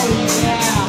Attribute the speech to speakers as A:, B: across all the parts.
A: Oh yeah.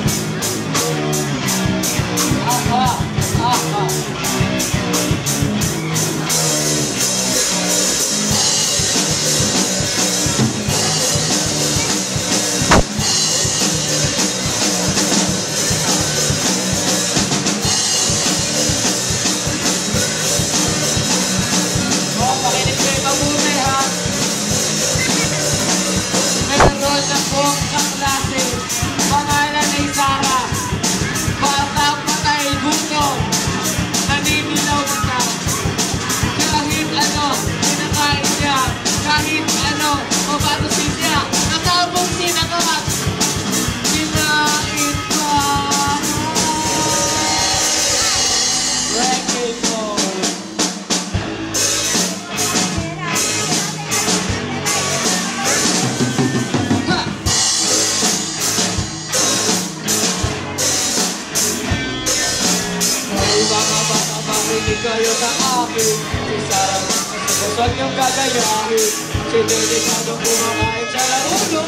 A: Sa akin Isarang kasagusan niyong gagayahin Si Delikado kumakain sa laruno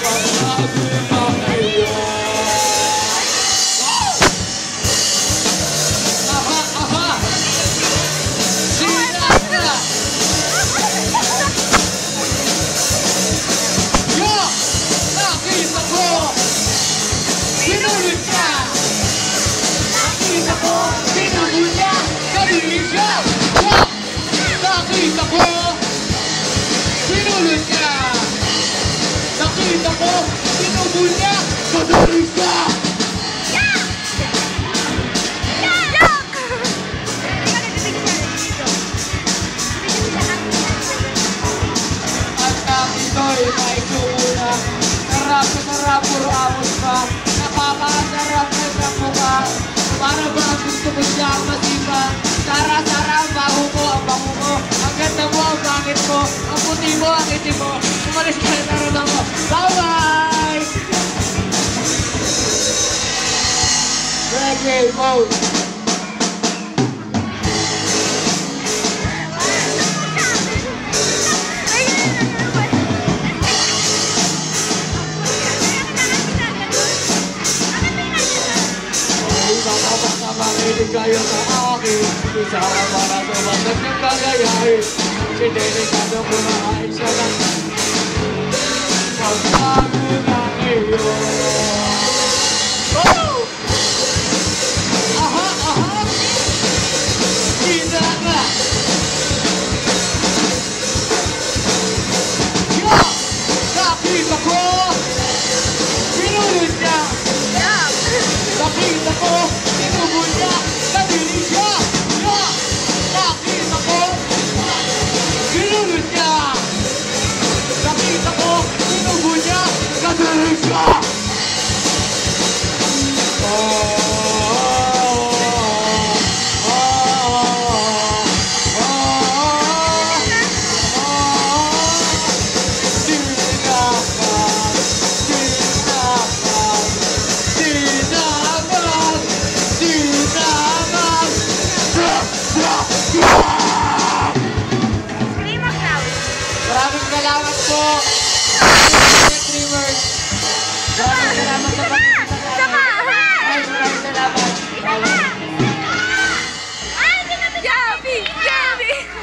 A: Pagbago pa kayo pinulot niya! Nakita ko, pinulot niya, may sumuna Sarap sarap, puro amos pa Napakasarap na sa mukha Ang puti mo, ang itim mo. Umalis ka na naroon mo Bye-bye! Reggae mode. Kayo sa Delikado kumakain siya ng Pagbago Bravo, empregado!